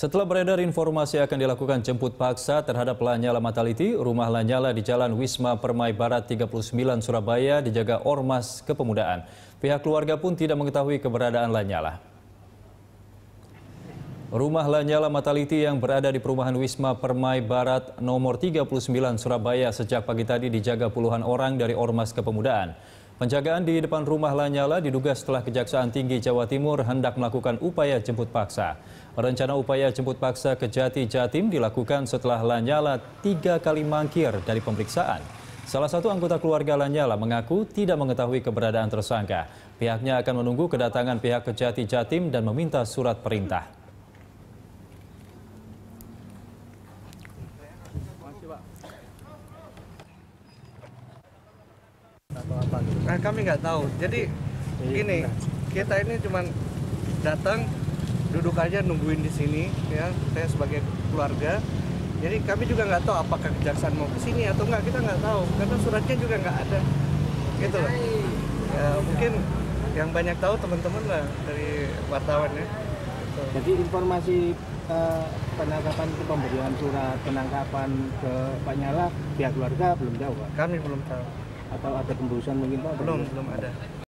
Setelah beredar informasi akan dilakukan jemput paksa terhadap Lanyala Mataliti, rumah Lanyala di Jalan Wisma Permai Barat 39 Surabaya dijaga Ormas Kepemudaan. Pihak keluarga pun tidak mengetahui keberadaan Lanyala. Rumah Lanyala Mataliti yang berada di perumahan Wisma Permai Barat nomor 39 Surabaya sejak pagi tadi dijaga puluhan orang dari Ormas Kepemudaan. Penjagaan di depan rumah Lanyala diduga setelah Kejaksaan Tinggi Jawa Timur hendak melakukan upaya jemput paksa. Rencana upaya jemput paksa ke Jati Jatim dilakukan setelah Lanyala tiga kali mangkir dari pemeriksaan. Salah satu anggota keluarga Lanyala mengaku tidak mengetahui keberadaan tersangka. Pihaknya akan menunggu kedatangan pihak Kejati Jatim dan meminta surat perintah. Nah kami nggak tahu. Jadi gini, kita ini cuma datang duduk aja nungguin di sini ya. Saya sebagai keluarga. Jadi kami juga nggak tahu apakah kejaksaan mau ke sini atau nggak kita nggak tahu karena suratnya juga nggak ada. Gitu loh. Ya, mungkin yang banyak tahu teman-teman lah dari wartawan ya. Gitu. Jadi informasi eh, penangkapan itu pemberian surat penangkapan ke Pak Nyala pihak keluarga belum tahu Pak? Kami belum tahu. Atau ada tembusan mungkin Pak? Belum belum ada.